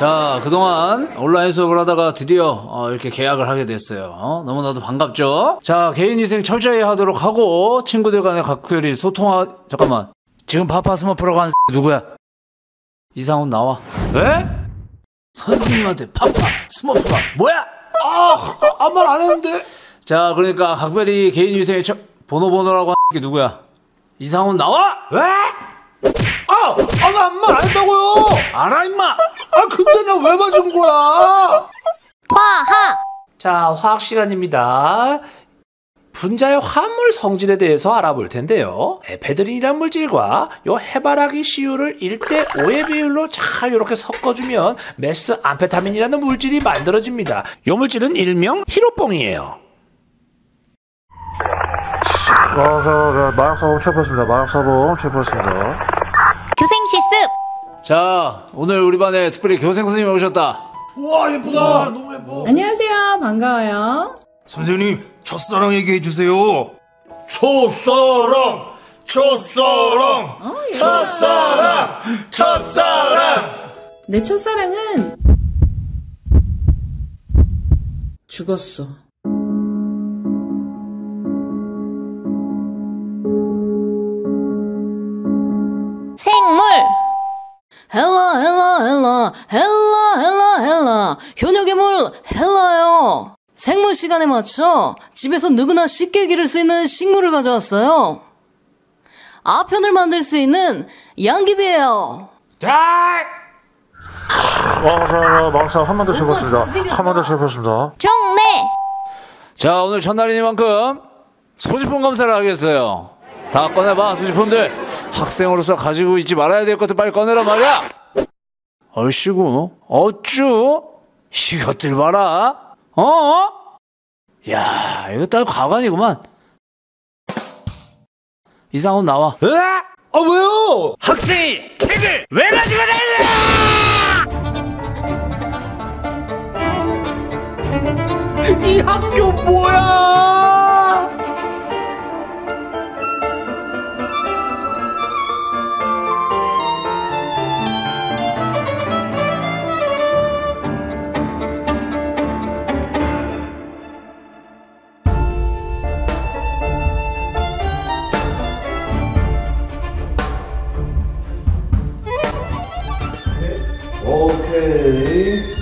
자, 그동안 온라인 수업을 하다가 드디어 어, 이렇게 계약을 하게 됐어요. 어? 너무나도 반갑죠? 자, 개인 위생 철저히 하도록 하고 친구들 간에 각별히 소통하... 잠깐만. 지금 파파 스머프라고 한 누구야? 이상훈 나와. 에? 선생님한테 파파 스머프가 뭐야? 아, 아무 말 안 했는데. 자, 그러니까 각별히 개인 위생의 철... 번호 번호라고 한게 누구야? 이상훈 나와! 왜? 아! 아, 나말안 했다고요! 알아, 임마! 아, 근데 나 왜 맞은 거야? 화학 자, 화학 시간입니다. 분자의 화합물 성질에 대해서 알아볼 텐데요. 에페드린이란 물질과 요 해바라기 CU를 1대 5의 비율로 잘 이렇게 섞어주면 메스 암페타민이라는 물질이 만들어집니다. 요 물질은 일명 히로뽕이에요. 어, 저, 마약 사범 체포했습니다. 마약 사범 체포했습니다. 교생 실습 자, 오늘 우리 반에 특별히 교생 선생님이 오셨다. 와, 예쁘다. 너무 예뻐. 안녕하세요. 반가워요. 선생님 첫사랑 얘기해 주세요. 첫사랑, 첫사랑, 어, 얘들아. 첫사랑, 첫사랑. 내 첫사랑은 죽었어. 헬라 헬라 헬라 헬라 헬라 헬라 현역의 물 헬라요 생물 시간에 맞춰 집에서 누구나 쉽게 기를 수 있는 식물을 가져왔어요 아편을 만들 수 있는 양귀비예요 자, 마약 사범 한번 더. 잘생겼어. 한번더 체포했습니다. 정례 자, 오늘 첫날이니만큼 소지품 검사를 하겠어요. 다 꺼내봐, 소지품들. 학생으로서 가지고 있지 말아야 될 것들 빨리 꺼내라 말이야. 얼씨구, 어쭈? 이것들 봐라. 어? 야, 이거 딱 가관이구만. 이상훈 나와. 에? 아, 왜요? 학생이 책을 왜 가지고 다니냐? 이 학교 뭐야? 오케이.